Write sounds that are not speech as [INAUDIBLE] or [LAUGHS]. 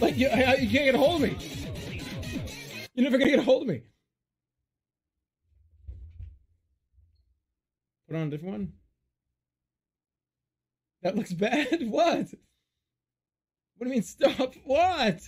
Like, you, I, you can't get a hold of me. You're never gonna get a hold of me. Put on a different one. That looks [LAUGHS] bad. What? What do you mean stop? What?